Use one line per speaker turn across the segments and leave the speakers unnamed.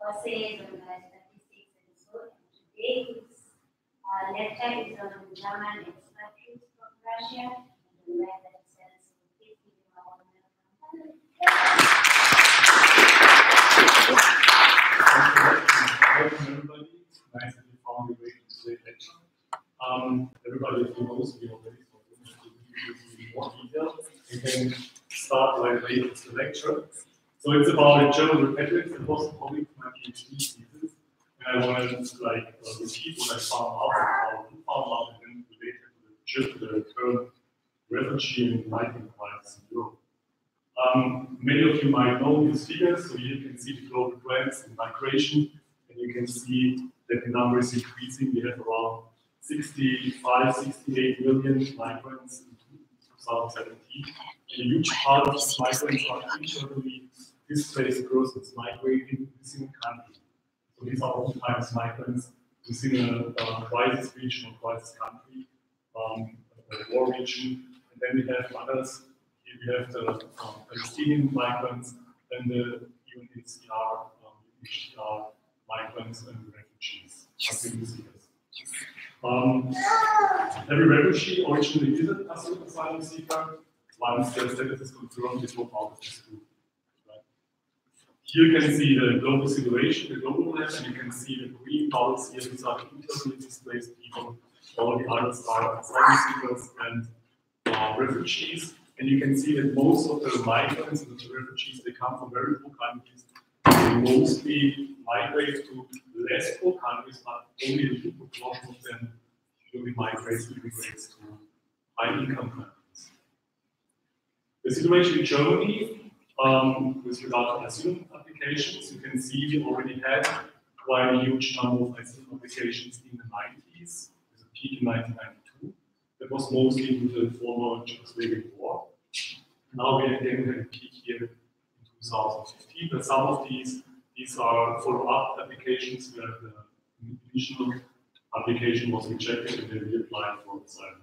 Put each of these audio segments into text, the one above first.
on uh, statistics and so. Uh, lecture is on German expatriates from Russia and the way give
everybody. Nice you found your to lecture. Um, everybody you knows me already, so I'm going to introduce you more detail. We can start right away with the lecture. So it's about German repatriates. It was probably my PhD thesis. And I wanted to like uh, repeat what I found out how we found out and then relate to the, the term refugee and migrant crisis in Europe. Um, many of you might know these figures, so you can see the global trends in migration, and you can see that the number is increasing. We have around 65, 68 million migrants in 2017. And a huge part of migrants are internally displaced persons migrating within a country. So these are oftentimes migrants within a uh, crisis region or crisis country, um, a war region, and then we have others Here we have the um, Palestinian migrants and the UNHCR, um, UNHCR migrants and refugees.
Yes.
Um, every refugee originally is an asylum seeker. Once their status is confirmed, they drop out of this group. Here you can see the global situation, the global map, and you can see the green bubbles here. These are internally displaced people. All the others are asylum seekers and uh, refugees. And you can see that most of the migrants and the refugees, they come from very poor countries. They mostly migrate to less poor countries, but only a little proportion of them usually migrates, to high income countries. The situation in Germany, um, with regard to asylum applications, you can see we already had quite a huge number of asylum applications in the 90s, with a peak in 1992. That was mostly due to the former Yugoslavian war. Now we again have a peak here in 2015, but some of these these are follow-up applications where the initial application was rejected and then reapplied for asylum.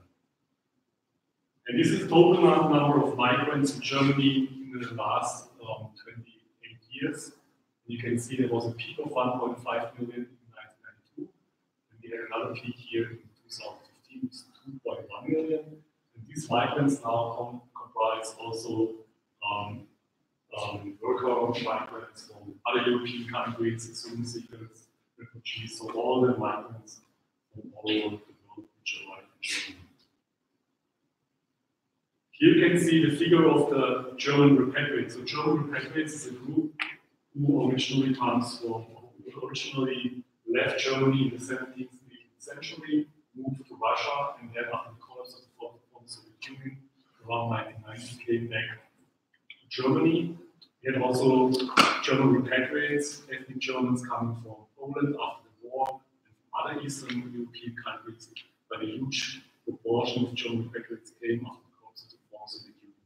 And this is the total number of migrants in Germany in the last um, 28 years. And you can see there was a peak of 1.5 million in 1992, and we had another peak here in 2015, with 2.1 million. And these migrants now comprise also um, um, worker migrants from other European countries, asylum seekers, refugees, so all the migrants from all over the world which arrive in Germany. Here you can see the figure of the German repatriates. So German repatriates is a group who originally comes from, originally left Germany in the 17th, century, moved to Russia, and then after the collapse of the former Soviet Union, around 1990, came back to Germany. We had also German repatriates, ethnic Germans coming from Poland after the war, and from other Eastern European countries, but a huge proportion of German repatriates came after the collapse of the former Soviet Union.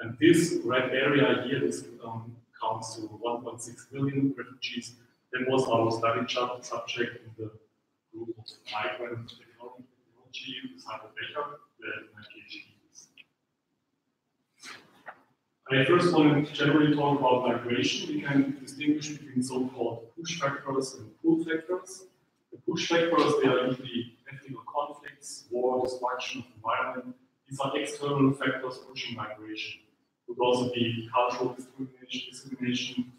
And this red area here, um, counts to 1.6 million refugees. That was our study subject in the group of migrant technology where my PhD is. I first want to generally talk about migration. We can distinguish between so-called push factors and pull factors. The push factors, they are usually ethnic conflicts, war, destruction of environment. These are external factors pushing migration. Would also be cultural discrimination, discrimination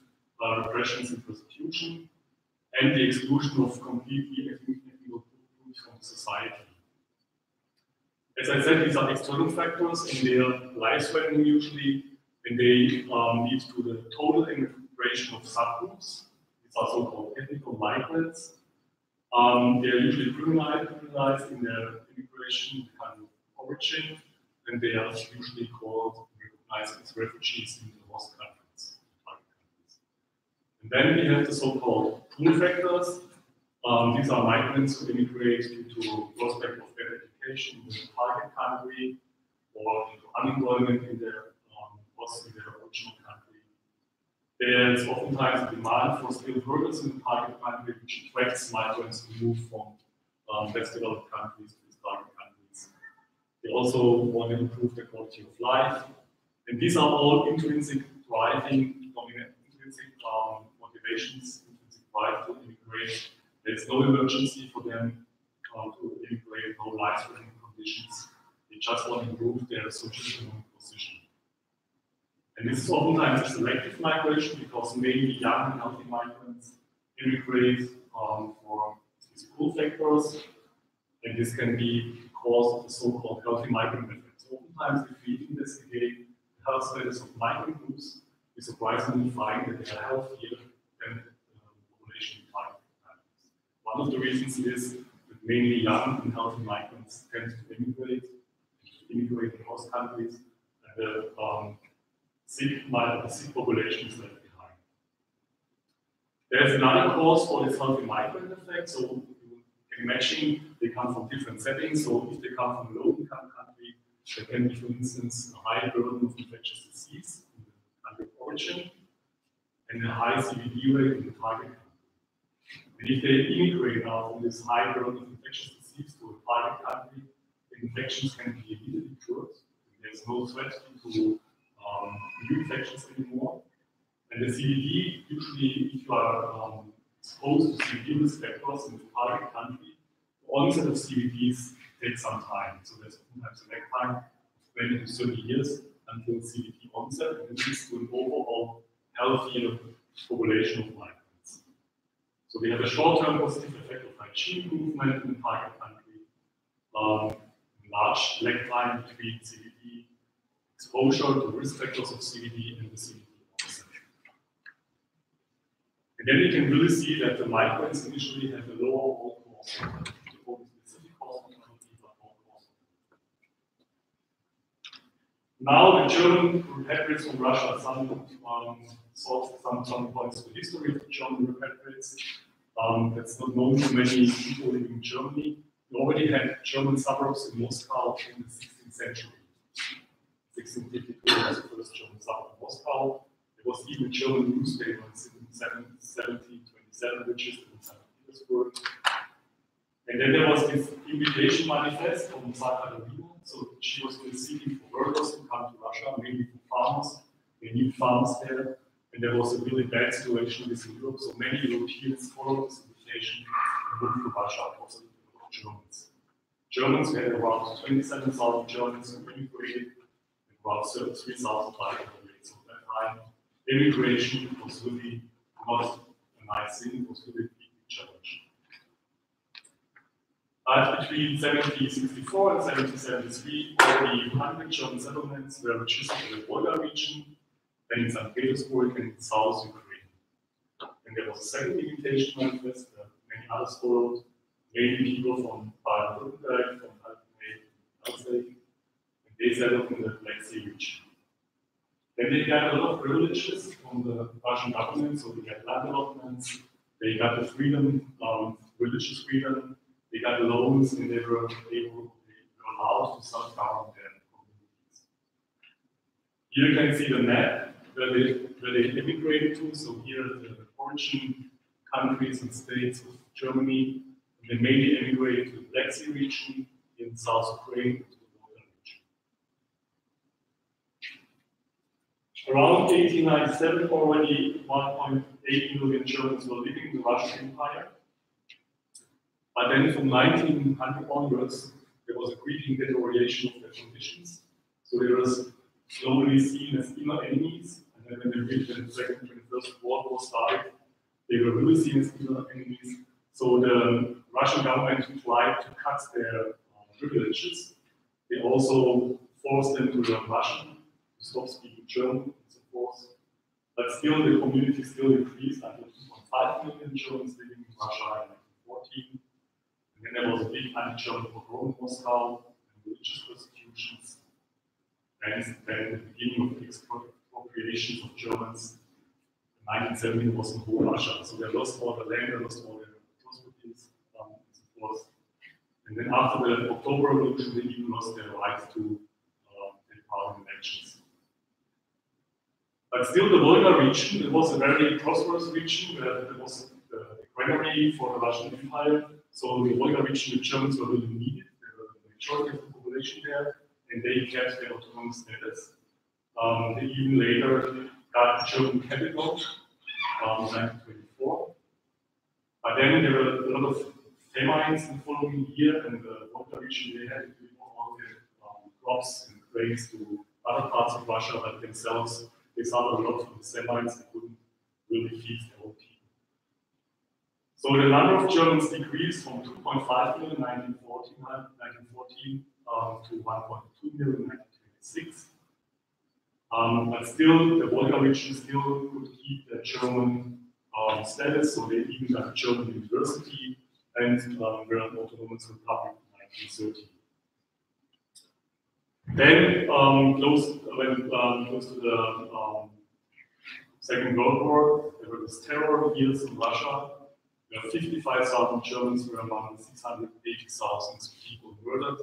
uh, repressions and persecution, and the exclusion of completely ethnic groups from society. As I said, these are external factors and they are life-threatening usually, and they um, lead to the total immigration of subgroups. These are so-called ethnic migrants. Um, they are usually criminalized, criminalized in their immigration kind of origin, and they are usually called refugees in the host countries. And then we have the so-called pull factors. Um, these are migrants who immigrate due to prospect of better education in the target country or due to unemployment in their um, in their original country. There's oftentimes a demand for skilled workers in the target country, which attracts migrants to move from um, less developed countries to these target countries. They also want to improve the quality of life. And these are all intrinsic driving, intrinsic um, motivations, intrinsic drive to immigrate there's no emergency for them um, to integrate no life-threatening conditions. They just want to improve their social position. And this is oftentimes a selective migration because mainly young and healthy migrants immigrate um, for pull factors, and this can be caused of the so-called healthy migrant effect. So oftentimes, if we investigate health of migrant groups, we surprisingly find that they are healthier than population type countries. one of the reasons is that mainly young and healthy migrants tend to immigrate, immigrate in most countries, and the um, sick, the sick population is left behind. There's another cause for this healthy migrant effect. So you imagine they come from different settings. So if they come from low-income there can be, for instance, a high burden of infectious disease in the country of origin and a high CVD rate in the target country. and if they immigrate now from this high burden of infectious disease to a target country, the infections can be immediately cured. There's no threat to um, new infections anymore. And the CVD, usually if you are um, exposed to CVD risk in the target country, the onset of CVDs some time. So there's sometimes a lag time of 20 to 30 years until CVD onset, and leads to an overall healthier population of migrants. So we have a short-term positive effect of hygiene improvement in the target country, um, large lag time between CVD exposure to risk factors of CVD and the CVD onset. And then you can really see that the migrants initially have a lower all Now the German repatriates from Russia, some um, some, some points the history of the German repatriates. Um, that's not known to many people living in Germany. We already had German suburbs in Moscow in the 16th century. 1652 was the first German suburb of Moscow. There was even a German newspapers in 1727, which is in St. Petersburg. And then there was this invitation manifest from Katerina. So she was seeking for workers to come to Russia, mainly for farmers. They need farms there and there was a really bad situation with Europe, so many Europeans followed this invitation and moved to Russia, also Germans. Germans, had around 27,000 Germans who immigrated, and about 3,000 migrants. So at that time, immigration was really not a nice thing, it was really a big challenge. But between 1764 and 1773, already 100 German settlements were registered in the Volga region, then in St. Petersburg and in South Ukraine. And there was a second invitation manifest, uh, many others followed, mainly people from Baden-Württemberg, from Altenay, and they settled in the Black Sea region. Then they got a lot of privileges from the Russian government, so they got land allotments, they got the freedom, um, religious freedom, they got loans, and they were they were allowed to self-govern their communities. Here you can see the map where they, where they immigrated to. So here are the origin countries and states of Germany. They mainly immigrated to the Black Sea region in South Ukraine to the northern region. Around 1897, already 1.8 million Germans were living in the Russian Empire. But then from 1900 onwards, there was a greedy deterioration of their conditions. So there was slowly seen as inner enemies and then when they the Second and First World War started, they were really seen as evil enemies. So the Russian government tried to cut their uh, privileges. They also forced them to learn Russian, to stop speaking German, and so forth. But still, the community still increased until 2.5 million Germans living in Russia in 1914. And then there was a big anti-German pogrom in Moscow and religious persecutions. And then the beginning of the expropriations of Germans, 1970 was in whole Russia. So they lost all the land, they lost all the properties, um, and so forth. And then after the October Revolution, they even lost their right to uh, take part in elections. But still, the Volga region, it was a very prosperous region where there was the granary for the Russian Empire. So the Volga region, the Germans were really needed. The majority of the population there, and they kept their autonomous status. Um, they even later got German capital um, 1924. But then there were a lot of famines in the following year, and the Volga region they had to give all their um, crops and grains to other parts of Russia, but themselves they suffered a lot from the Semites and couldn't really feed their own people. So the number of Germans decreased from 2.5 million in 1914, um, to 1.2 million in 1926. Um, but still, the Volga region still could keep the German um, status, so they even got a German university and um, were an autonomous republic in 1930. Then, um, close, when, um, close to the um, Second World War, there were these terror years in Russia, where 55,000 Germans were among 680,000 people murdered,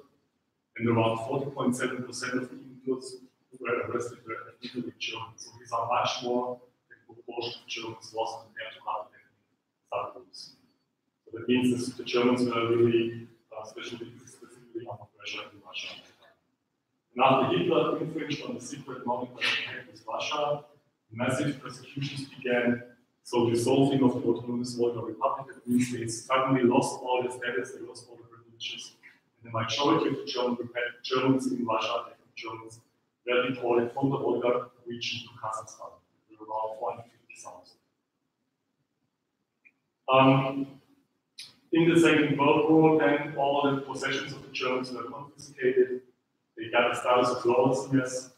and around 40.7% of the individuals who were arrested were ethnically German. So these are much more than proportion of Germans lost compared to other ethnic subgroups. So that means that the Germans were really, uh, especially specifically under pressure in Russia. And after Hitler infringed on the secret non-nuclear pact with Russia, massive persecutions began. So dissolving of the autonomous Volga Republic, means they suddenly lost all their status, they lost all the privileges. And the majority of the German, Germans in Russia, Germans, were deported from the Volga region to Kazakhstan. Around 450,000. Um, in the Second World War, then all the possessions of the Germans were confiscated they got a status of lawlessness,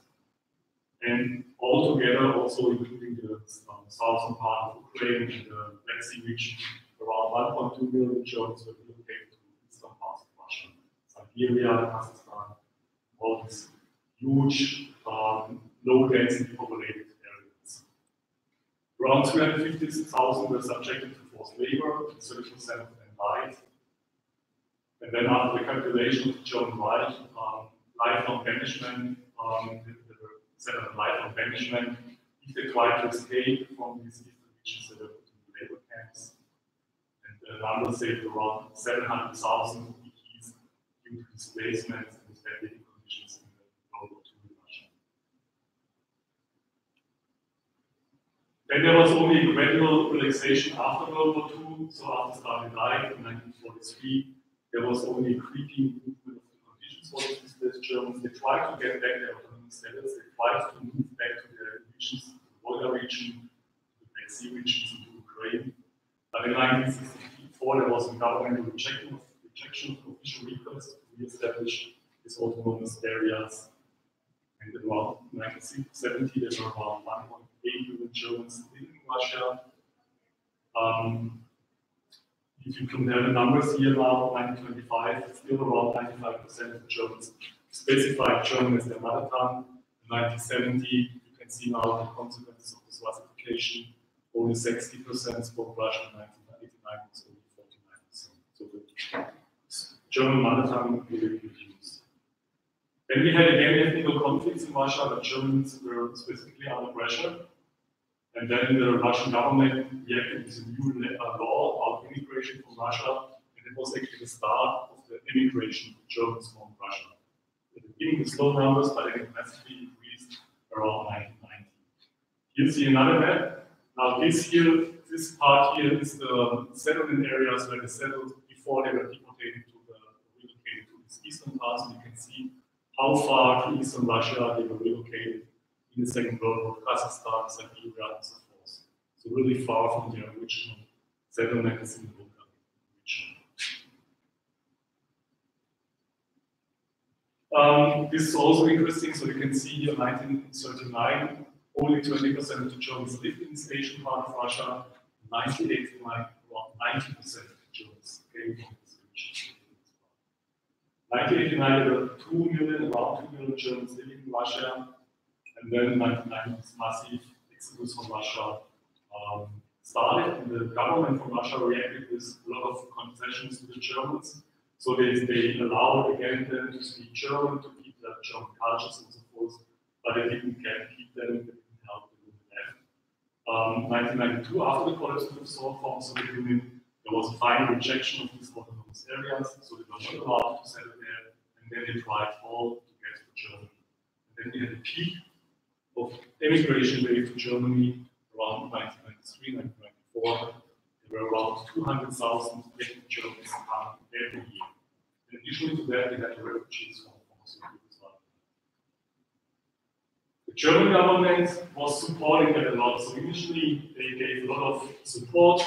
and altogether, also including the um, southern part of Ukraine and the Black Sea region, around 1.2 million Germans were relocated to eastern parts of Russia, Siberia, Kazakhstan, all these huge, um, low density populated areas. Around 350,000 were subjected to forced labor, 30% of them died. And then after the calculation of the German Reich, um, lifelong banishment, um, set of banishment. If they try to escape from these eastern that were put in labor camps. And the number saved around 700,000 PTs due to displacement and living conditions in the World War II Russia. Then there was only a gradual relaxation after World War II. So after Stalin died in 1943, there was only a creeping movement of the conditions for the displaced Germans. They tried to get back their They tried to move back to their regions, the Volga region, the Black Sea regions, into Ukraine. But in 1964, there was a governmental rejection of, rejection of official requests to re-establish these autonomous areas. And around 1970, there were around 1.8 million Germans in Russia. Um, if you compare the numbers here now, 1925, still around 95% of Germans specified German as their mother tongue. In 1970, you can see now the consequences of this Russification. Only 60% spoke Russian in 1989, was only 49%. So the German mother tongue really reduced. Then we had again ethnic conflicts in Russia, but Germans were specifically under pressure. And then the Russian government reacted with a new law about immigration from Russia, and it was actually the start of the immigration of Germans from. At the slow numbers, but it massively increased around 1990. You see another map. Now this here, this part here is the settlement areas where they settled before they were deported to the relocated to this eastern part. So you can see how far to eastern Russia they were relocated in the Second World War, Kazakhstan, Siberia, and so forth. So really far from their original settlements in the region. Um, this is also interesting. So you can see here 1939, only 20% of the Germans lived in this Asian part of Russia. 1989, around 90% of the Germans came from this region. 1989, there were 2 million, around 2 million Germans living in Russia. And then 1990, this massive exodus from Russia um, started, and the government from Russia reacted with a lot of concessions to the Germans. So they, they allowed again them to speak German, to keep their German cultures and so forth, but they didn't get, keep them, they didn't help them with. Um, 1992, after the collapse of the Soviet Union, there was a final rejection of these autonomous areas, so they were not allowed to settle there, and then they tried all to get to Germany. And then we had a peak of emigration wave to Germany around 1993, 1994. There were around 200,000 ethnic Germans coming every year. In addition to that, we had refugees from. The German government was supporting them a lot. So initially, they gave a lot of support.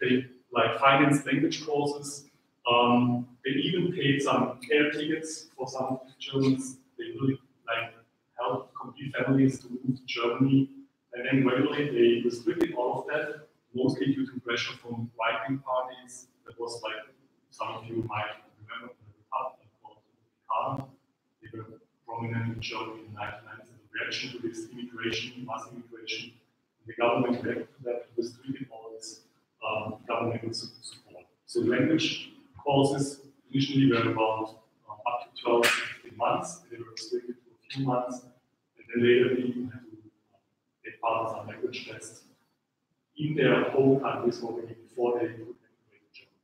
They like financed language courses. Um, they even paid some air tickets for some Germans. They really like helped complete families to move to Germany. And then gradually they restricted all of that, mostly due to pressure from right-wing parties. That was like some of you might remember the Republic called Republikaner. They were prominent in Germany in the 1990s in reaction to this immigration, mass immigration. The government to that, restricted all this um, governmental support. So language courses initially were about uh, up to 12, 15 months. They were restricted to a few months. And then later they had to uh, take part in some language tests in their home countries already before they could emigrate to Germany.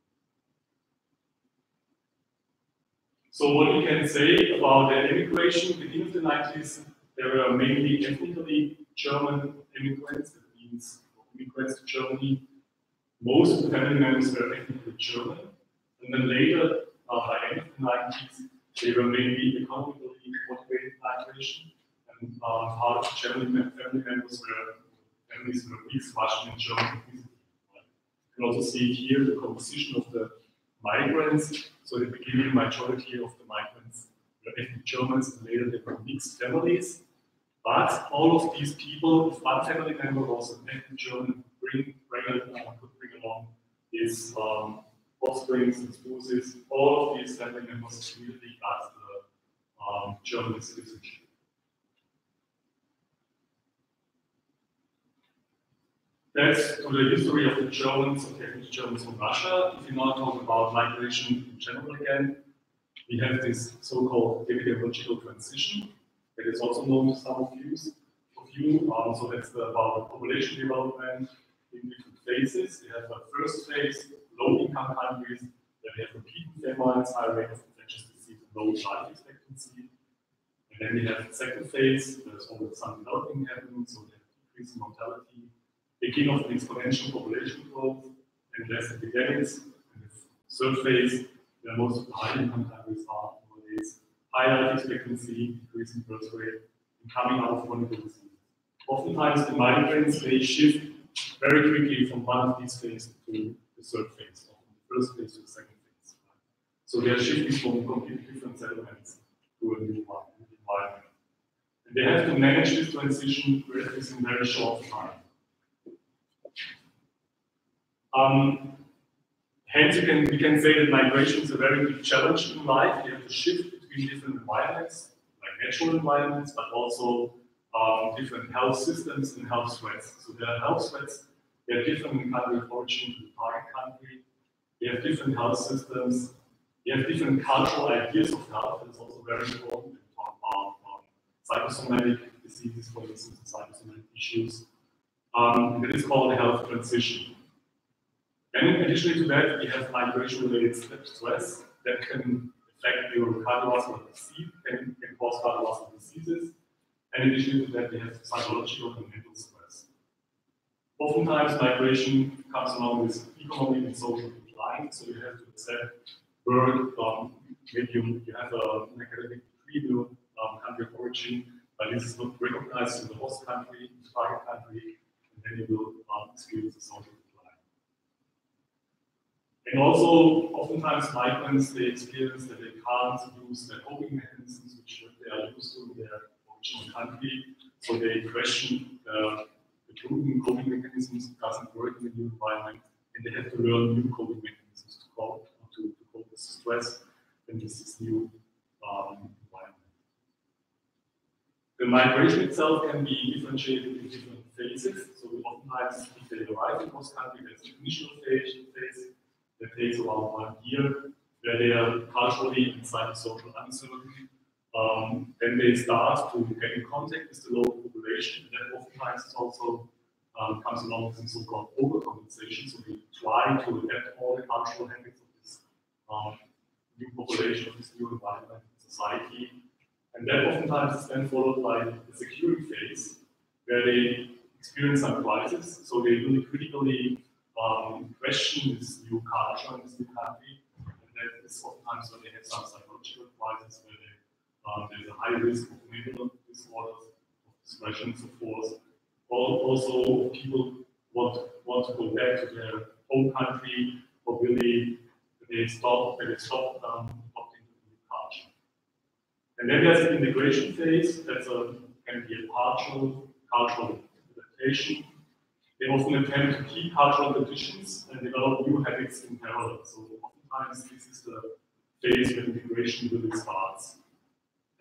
So what we can say about the immigration beginning the 90s, there were mainly ethnically German immigrants, that means immigrants to Germany. Most of the family members were ethnically German, and then later, uh, by end of the 90s, they were mainly economically motivated migration, and uh, part of the German family members were families were mixed Russian and German. You can also see here the composition of the migrants. So at the beginning, majority of the migrants were ethnic Germans, and later they were mixed families. But all of these people, if one family member was an ethnic German, bring, bring, uh, could bring along his um, offsprings and spouses. All of these family members immediately got the um, German citizenship. That's to the history of the Germans, of ethnic Germans from Russia. If you now talk about migration in general again, we have this so-called epidemiological transition that is also known to some of you. Of you. Um, so that's the, about population development in different phases. We have a first phase, low-income countries, then we have repeating famines, high rate of infectious disease, and low life expectancy. And then we have the second phase, there's always some developing happening, so we have decreasing mortality, begin of an exponential population growth, and less epidemics. And the third phase, where most of the high-income countries are nowadays, high life expectancy, increasing birth rate, and coming out of chronic disease. Oftentimes, the migrants, they shift very quickly from one of these phases to the third phase, or from the first phase to the second phase. So they are shifting from completely different settlements to a new one, environment. And they have to manage this transition in very short time. Um, hence, you can, we can say that migration is a very big challenge in life. You have to shift between different environments, like natural environments, but also um, different health systems and health threats. So there are health threats, they are different country of origin to the target country. They have different health systems. They have different cultural ideas of health. That's also very important to talk about um, psychosomatic diseases, for instance, psychosomatic issues. Um, that is called health transition. And in addition to that, we have migration-related stress that can affect your cardiovascular disease, and can cause cardiovascular diseases. And in addition to that, we have psychological and mental stress. Oftentimes, migration comes along with economic and social decline, so you have to accept work, um, maybe you, you have a, an academic degree in um, country of origin, but this is not recognized in the host country, the target country, and then you will um, experience a social. And also, oftentimes migrants, they experience that they can't use their coping mechanisms, which they are used to in their original country. So they question uh, the proven coping mechanisms doesn't work in the new environment, and they have to learn new coping mechanisms to cope, to, to cope with stress in this new um, environment. The migration itself can be differentiated in different phases. So oftentimes, if they arrive in host country, there's an initial phase, phase that takes around one year, where they are culturally and psychosocial uncertain. Um, then they start to get in contact with the local population, and then oftentimes also um, comes along with some so-called overcompensation. So we try to adapt all the cultural habits of this um, new population, of this new environment, society. And that oftentimes is then followed by the security phase, where they experience some crisis. So they really critically um, question this new culture in this new country. And that is oftentimes when they have some psychological crisis, where they, um, there's a high risk of mental disorders, of depression, so forth. Also, people want, want to go back to their home country, or really they stop, they stop um, adopting the new culture. And then there's an integration phase. That's a can be a partial cultural adaptation. They often attempt to keep cultural traditions and develop new habits in parallel. So oftentimes this is the phase where integration really starts.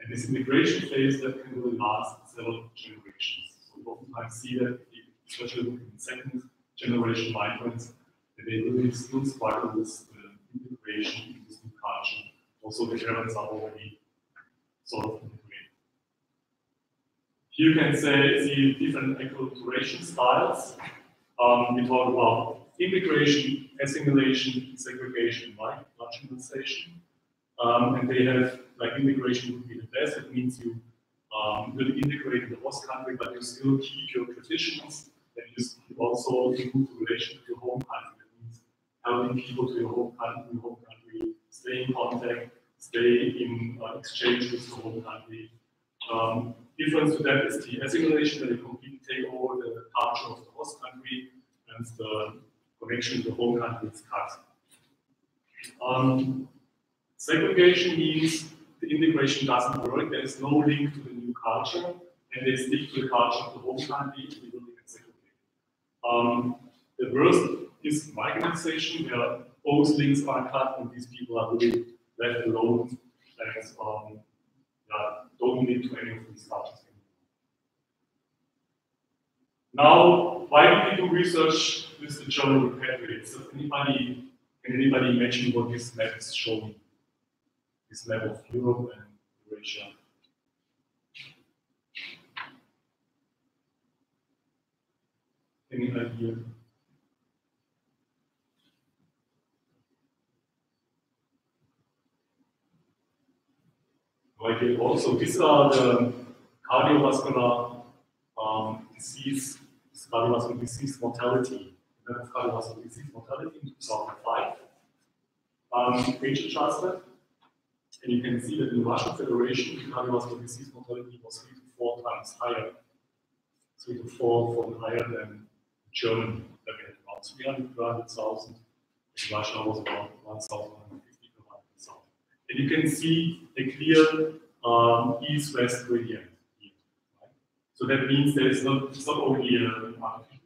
And this integration phase that can really last several generations. So we oftentimes see that, especially in second generation migrants, that they really still struggle with the integration in this new culture. Also the parents are already sort of. You can say, see different acculturation styles. Um, we talk about integration, assimilation, segregation, right? Marginalization. Um, and they have, like integration would be the best. It means you um, really integrate in the host country, but you still keep your traditions. And you also improve the relation to your home country. That means helping people to your home country, your home country, stay in contact, stay in uh, exchange with the home country. Um, difference to that is the assimilation, that you completely take over the culture of the host country and the connection to the home country is cut. Um, segregation means the integration doesn't work, there is no link to the new culture, and they stick to the culture of the home country, they will get segregated. Um, the worst is marginalization, where both links are cut and these people are really left alone and um, don't link to any of these cultures Now, why do we do research with the German repatriates? Does anybody, can anybody imagine what this map is showing? This map of Europe and Eurasia. Any idea? Okay, also these are the cardiovascular um, disease, cardiovascular disease mortality. Cardiovascular disease mortality in 2005. Um, age adjusted. And you can see that in the Russian Federation, cardiovascular disease mortality was three to four times higher. Three to four fold higher than Germany, that we had about 300,000. In Russia was about 1,050 and you can see a clear um, east-west gradient here. Right? So that means there is not, it's not only an artificial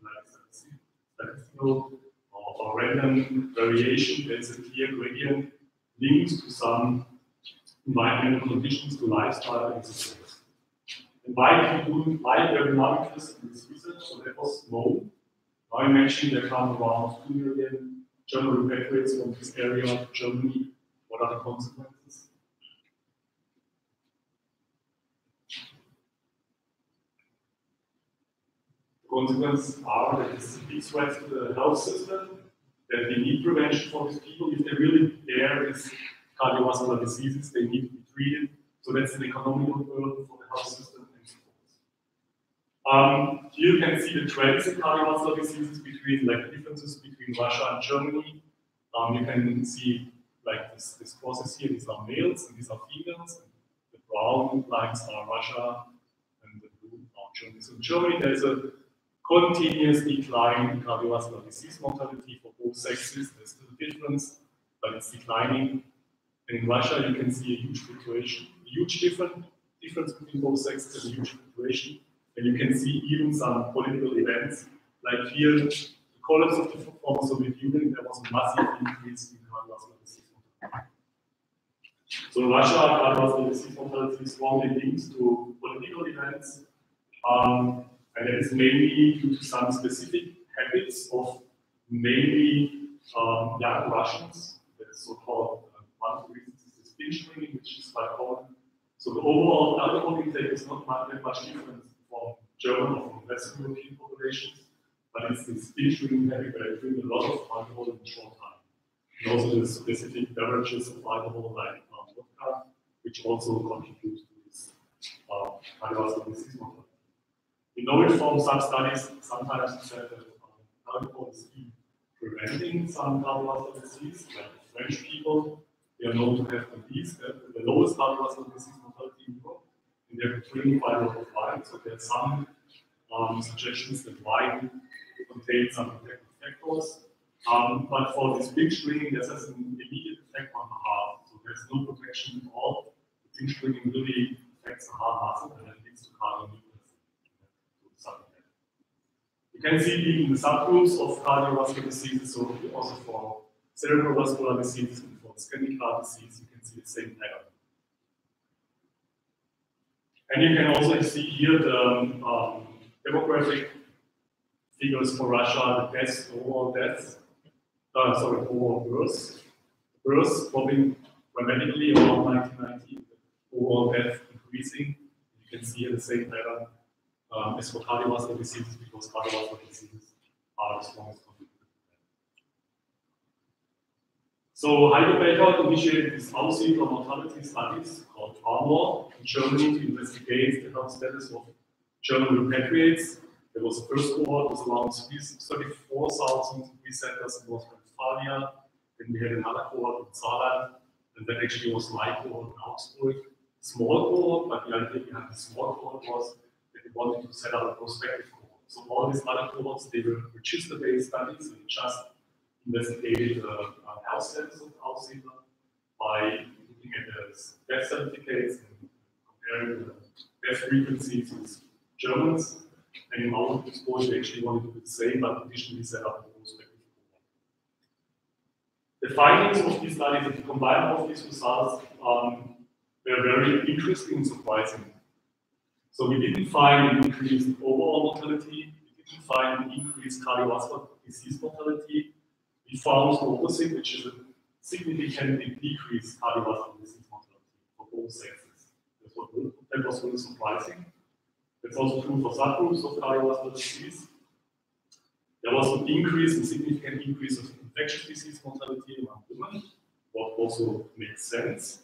statistical or, or random variation, there's a clear gradient linked to some environmental conditions, to lifestyle and forth. And why we do, not interested in this research? So that was known. Now I mentioned there come around 2 million German repatriates from this area of Germany. What are the consequences? consequences are that big threat to the health system, that we need prevention for these people. If they're really there with cardiovascular diseases, they need to be treated. So that's an economical burden for the health system and so forth. Um, here you can see the trends in cardiovascular diseases between like differences between Russia and Germany. Um, you can see like this, this process here, these are males and these are females. And the brown lines are Russia and the blue are Germany. So in Germany there's a continuous decline in cardiovascular disease mortality for both sexes. There's still a difference, but it's declining. And in Russia, you can see a huge fluctuation, a huge different, difference between both sexes and a huge fluctuation. And you can see even some political events, like here, the collapse of the former Soviet Union, there was a massive increase in cardiovascular. So in Russia, cardiovascular disease mortality is strongly linked to political events. Um, And that is mainly due to some specific habits of mainly um, young Russians. That's so-called uh, one of the reasons is this binge drinking, which is quite common. So the overall alcohol intake is not that much different from German or from Western European populations, but it's this binge drinking habit where they drink a lot of alcohol in short. And also the specific beverages of alcohol like um, vodka, which also contribute to this uh, cardiovascular disease mortality. We know it from some studies, sometimes it's said that um, alcohol is preventing some cardiovascular disease, like French people, they are known to have the least, uh, the lowest cardiovascular disease mortality in Europe, and they're drinking quite a lot of wine, so there are some um, suggestions that wine contains some protective factors. Um, but for this big drinking, this has an immediate effect on the heart, so there's no protection at all. The big drinking really affects the heart muscle and leads to cardiomyopathy. You can see even the subgroups of cardiovascular diseases, so also for cerebrovascular disease and for ischemic heart disease, you can see the same pattern. And you can also see here the um, demographic figures for Russia, the deaths, overall deaths, uh, sorry, overall births. Births dropping dramatically around 1990, overall death increasing. You can see the same pattern um, as for cardiovascular diseases because cardiovascular diseases are the strongest contributor. So Heiko Becher initiated this Aussiedler mortality studies called ARMOR in Germany to investigate the health status of German repatriates. There was a first cohort, was around 34,000 resetters in North Rhine-Westphalia. Then we had another cohort in Saarland, and that actually was my cohort in Augsburg. Small cohort, but the idea behind the small cohort was that we wanted to set up a prospective cohort. So all these other cohorts, they were register-based studies, and just investigated the uh, health status of Aussiedler by looking at the death certificates and comparing the death frequencies with Germans. And in our exposure, actually wanted to do the same, but additionally set up. The findings of these studies, if you combine all of these results, um, were very interesting and surprising. So we didn't find an increase in overall mortality, we didn't find an increased cardiovascular disease mortality, we found the opposite, which is a significantly decreased cardiovascular disease mortality for both sexes. What, that was really surprising. That's also true for subgroups of cardiovascular disease. There was an increase, a significant increase of infectious disease mortality among women, what also makes sense.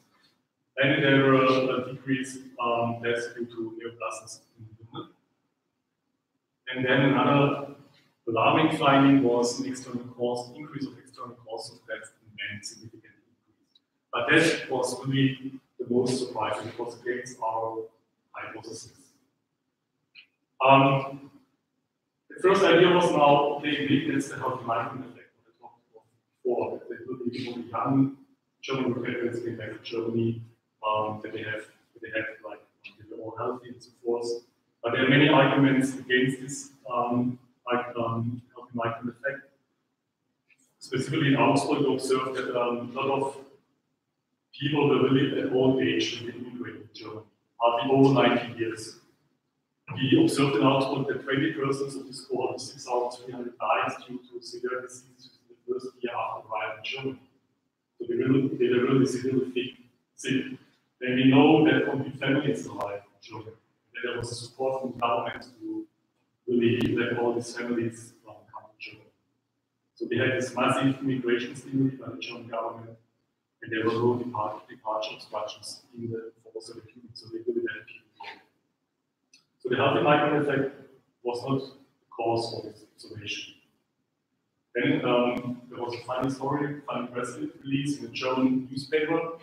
And there were a decrease um, deaths due to neoplasms in women. And then another alarming finding was an external cause, increase of external cause of death in men, significant increase. But that was really the most surprising because against our hypothesis. Um, the first idea was now, okay, maybe that's the healthy migrant effect that I talked about they only young German repatriates came back to Germany, um, that they have, that they have like, they're all healthy and so forth. But there are many arguments against this um, like um, healthy migrant effect. Specifically in Augsburg, we observed that um, a lot of people were really at old age when they immigrated to Germany, hardly over 90 years. We observed in Augsburg that 20 persons of this cohort, 6,300 died due to severe disease in the first year after arrival in Germany. So they, really, they were really severely sick. Then we know that complete families arrived in Germany. That there was support from government to really let all these families um, come to Germany. So we had this massive immigration stimuli by the German government, and there were no depart departure obstructions in the of the Union, so they really let people go. So the healthy migrant effect was not the cause for this observation. Then um, there was a funny story, funny press release in a German newspaper.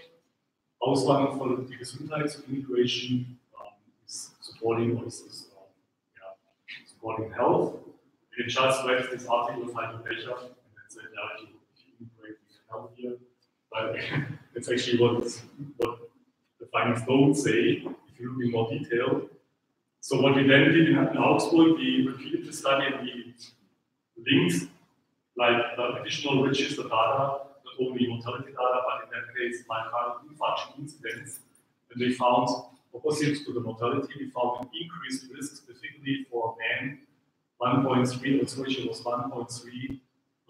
Auswanderung von die Gesundheit zur Immigration um, is supporting or is supporting health. We just read this article with Heiko Becher and then said, yeah, you here, but it's actually what, what the findings don't say, if you look in more detail. So what we then did in Augsburg, we repeated the study and we linked like uh, additional the data, not only mortality data, but in that case, myocardial infarction incidence. And we found opposite to the mortality, we found an increased risk, specifically for men. 1.3, the ratio was 1.3.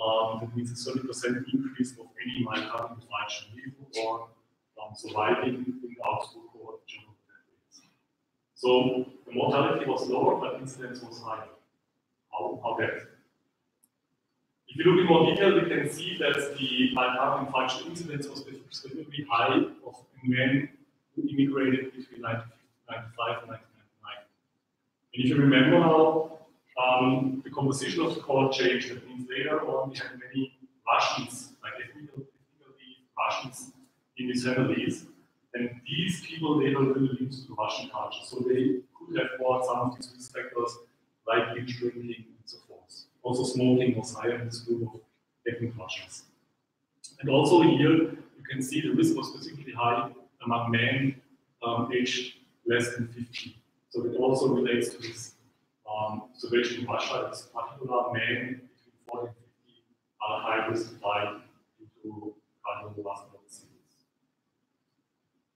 Um, that means a 30% increase of any myocardial infarction, living or um, surviving in the Augsburg cohort general So the mortality was lower, but incidence was higher. How, how bad? If you look in more detail, we can see that the myocardial infarction incidence was specifically high of men who immigrated between 1995 and 1999. And if you remember now, um, the composition of the cohort changed. That means later on we had many Russians, like ethnically Russians in these families. And these people, they were really linked to the Russian culture. So they could have brought some of these risk factors like binge drinking. Also smoking was higher in this group of ethnic Russians. And also here, you can see the risk was particularly high among men um, aged less than 50. So it also relates to this um, observation in Russia. It's particular men between 40 and 50 are high risk to die due to cardiovascular disease.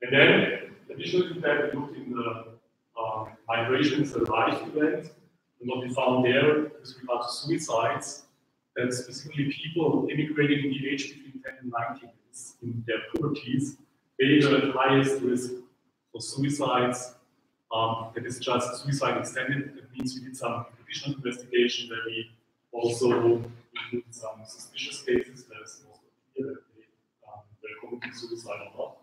And then, additionally to that, we looked in the um, migration as a life event. And what we found there with regard to suicides, that specifically people immigrating in the age between 10 and 19 in their puberties, they were at highest risk for suicides. Um, that is just suicide extended. That means we did some additional investigation where we also included some suspicious cases. There's also clear that they um, committing suicide or not.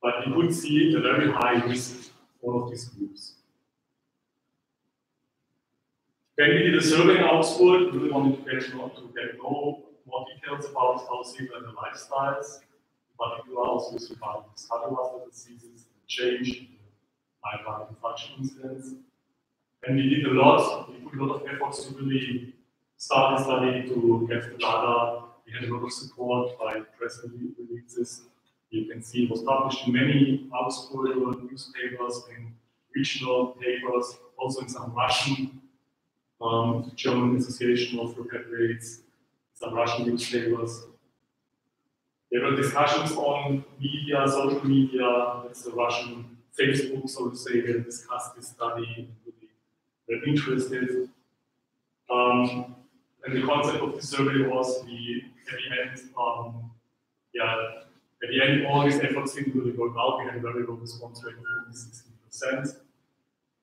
But we could see a very high risk for all of these groups. When we did a survey in Augsburg, we really wanted to get, to get know more details about people and their lifestyles, particular also regard to cardiovascular diseases, change in myocardial infarction. And we did a lot, we put a lot of efforts to really start the study to get the data. We had a lot of support by press releases. You can see it was published in many Augsburg newspapers, in regional papers, also in some Russian um, German Association of Repatriates, some Russian newspapers. There were discussions on media, social media, that's the Russian Facebook, so to say, they discussed this study, were interested. Um, and the concept of the survey was the, at the end, um, yeah, at the end, all these efforts didn't really work out. We had a very low response rate of only 16%.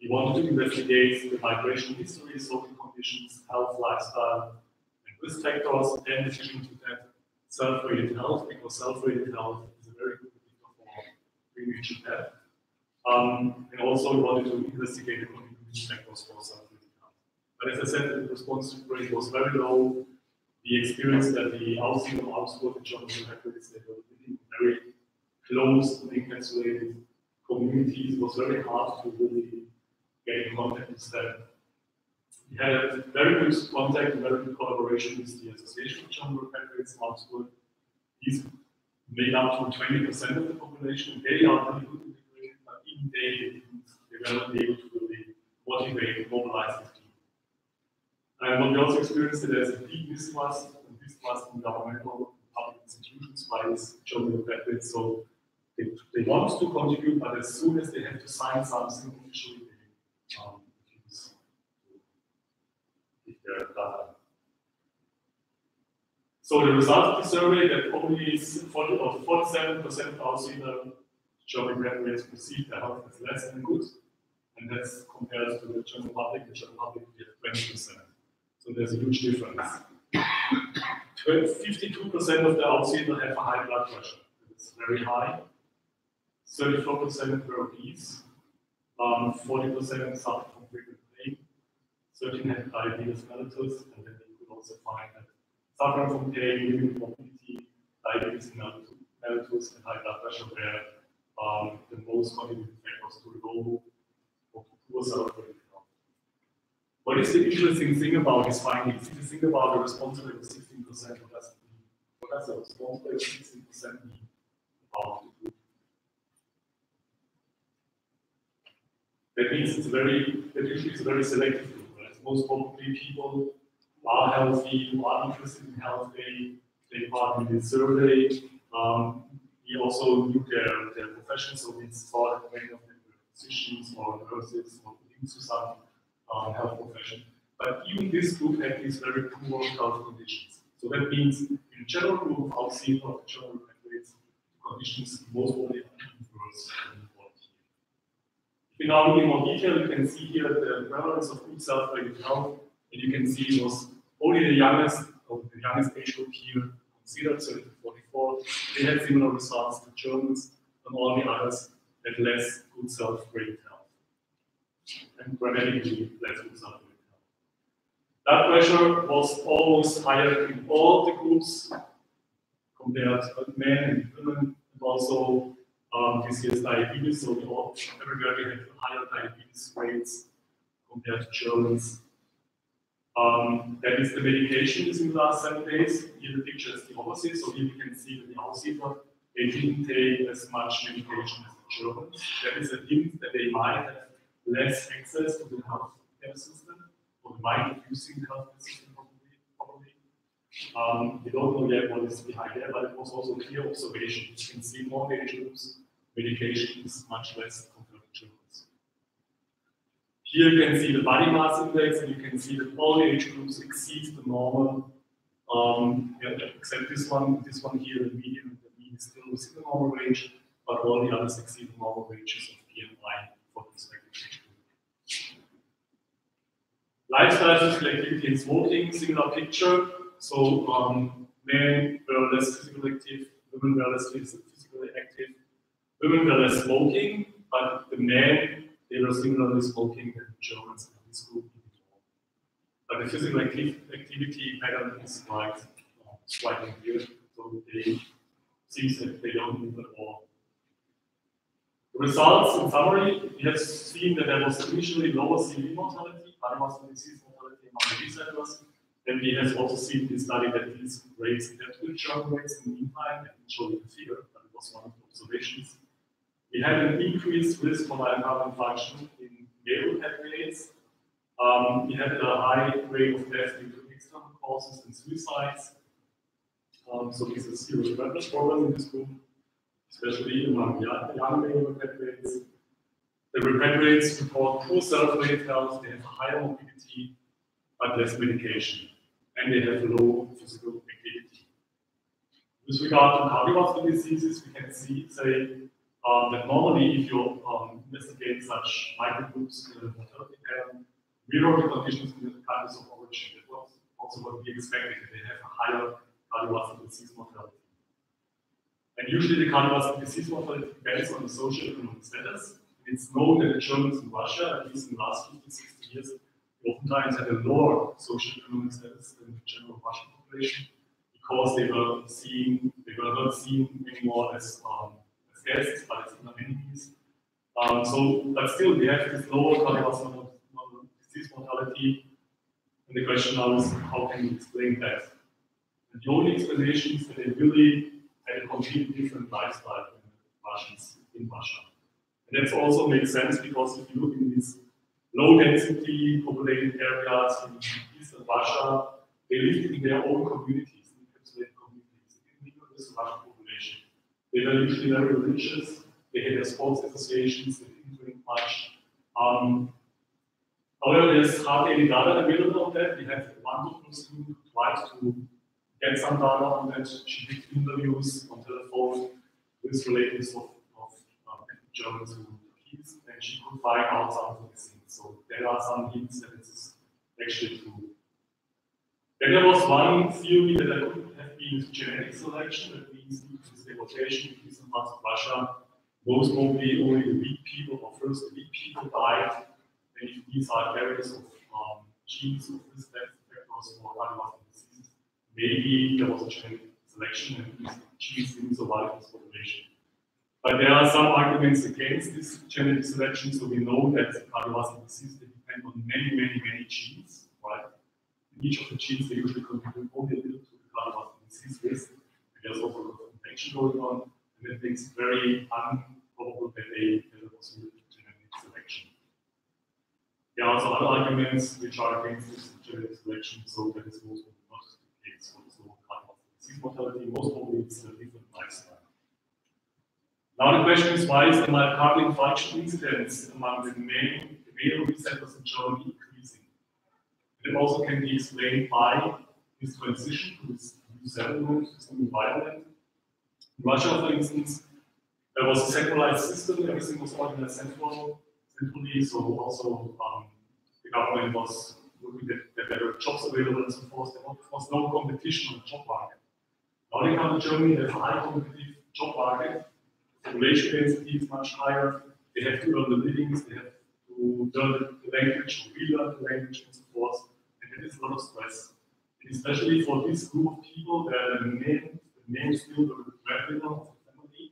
We wanted to investigate the migration history, social conditions, health, lifestyle, and risk factors, and addition to that, self-rated health, because self-rated health is a very good predictor for premature death. Um, and also we wanted to investigate the contribution factors for self-rated health. But as I said, the response rate was very low. We experienced that the housing of Augsburg and German Repatriates, they were living very close, encapsulated communities. It was very hard to really get in contact with. We had a very good contact and very good collaboration with the Association of German Repatriates in Augsburg. Made up to 20% of the population. They are really good integrated, but even they, they were not able to really motivate and mobilize the team. And what we also experienced is there's a deep mistrust and distrust in governmental public institutions by these German repatriates. So they, they want to contribute, but as soon as they have to sign something officially, so the result of the survey that only 40 or 47% of Aussiedler German graduates perceive their health as less than good, and that's compared to the German public. The German public we have 20%. So there's a huge difference. 52% of the Aussiedler have a high blood pressure. It's very high. 34% were obese. Um, 40% suffer from frequent pain, 13 had diabetes mellitus, and then you could also find that suffering from pain, limited mobility, diabetes mellitus, and high blood pressure were um, the most contributing factors to low or to poor health. What is the interesting thing about these findings? If you think about the response rate of 16%, what does it mean? What does the response rate of 16% mean about the group? That means it's very, that usually it's a very selective group, right? Most probably people who are healthy, who are interested in health, they take part in the survey. Um, we also knew their, their profession, so we saw many of them were physicians or nurses or into some um, health profession. But even this group had these very poor health conditions. So that means in general group of outside of the general graduates, conditions most probably are worse. If now looking more detail, you can see here the prevalence of good self-rated health, and you can see it was only the youngest of the youngest age group here considered, so 44, they had similar results to Germans, and all the others had less good self-rated health. And dramatically less good self-rated health. Blood pressure was almost higher in all the groups compared to men and women, and also um, this year's diabetes, so all, everywhere we have higher diabetes rates compared to Germans. Um, that is the medication in the last seven days. Here the picture is the opposite. So here you can see that the Aussiedler, they didn't take as much medication as the Germans. That is a hint that they might have less access to the health care system, or might be using the health care system probably. Um, we don't know yet what is behind there, but it was also a clear observation. You can see more age groups, medication is much less compared to Germans. Here you can see the body mass index, and you can see that all the age groups exceed the normal. Um, yeah, except this one, this one here, the median and the mean is still within the normal range, but all the others exceed the normal ranges of BMI for this age group. Lifestyle, physical activity, and smoking, similar picture. So um, men were less physically active, women were less physically active. Women were less smoking, but the men they were similarly smoking than the Germans in this group. But the physical activ activity pattern is quite uh, striking. So they seems that they don't move at all. The results, in summary, we have seen that there was initially lower CV mortality, cardiovascular disease mortality among the researchers. Then we have also seen in the study that these rates had good German rates in the meantime, and showed the figure, but it was one of the observations. We had an increased risk for myocardial infarction in male athletes. Um, we had a high rate of death due to external causes and suicides. Um, so this is serious problem in this group, especially among young, male athletes. The repatriates report poor self-rated health, they have higher mobility, but less medication, and they have low physical activity. With regard to cardiovascular diseases, we can see, say, um, that normally if you um, investigate such microgroups in the mortality pattern, the conditions in the countries of origin. That was also what we expected, they have a higher cardiovascular disease mortality. And usually the cardiovascular disease mortality depends on the socio-economic status. It's known that the Germans in Russia, at least in the last 50, 60 years, oftentimes had a lower socio-economic status than the general Russian population because they were seen, they were not seen anymore as um, guests, but it's not amenities. Um, so, but still, we have this lower cardiovascular disease mortality. And the question now is, how can we explain that? And the only explanation is that they really had a completely different lifestyle than Russians in Russia. And that also makes sense because if you look in these low density populated areas in eastern Russia, they lived in their own communities, encapsulated communities. Didn't the Russian. They were usually very religious. They had their sports associations. They didn't drink much. Um, however, there's hardly any data available on that. We have one doctoral student who tried to get some data on that. She did interviews on telephone with relatives of, of um, Germans who kids, and she could find out some things. So there are some hints that actually true. Then there was one theory that there could have been genetic selection, that means deportation in some parts of Russia, most probably only the weak people, or first the weak people died, and if these are carriers of um, genes of this factors for cardiovascular diseases, maybe there was a genetic selection and these genes didn't survive this population. But there are some arguments against this genetic selection, so we know that cardiovascular disease depend on many, many, many genes, right? each of the genes they usually contribute only a little to the cardiovascular disease risk. And there's also a lot of infection going on, and that makes it very improbable that they was a genetic selection. There are also other arguments which are against this genetic selection, so that is most probably not the case. So, so cardiovascular disease mortality, most probably it's a different lifestyle. Now the question is why is the myocardial infarction incidence among the main male receptors in Germany increasing? It also can be explained by this transition to this new settlement, this new environment. In Russia, for instance, there was a centralized system, everything was organized central, centrally, so also um, the government was looking at that there were jobs available and so forth. There was no competition on the job market. Now they come to Germany, there's a high competitive job market, population density is much higher, they have to earn the livings, they have to learn the language, or relearn the language and so forth, and it is a lot of stress. And especially for this group of people, the main, the main skill, the breadwinner of the family,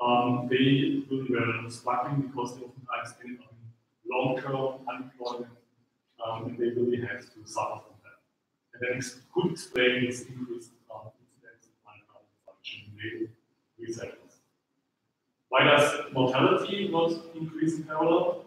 um, they really were struggling because they oftentimes end in long-term unemployment, um, and they really have to suffer from that. And that could explain this increased um, incidence of infarction in male receptors. Why does mortality not increase in parallel?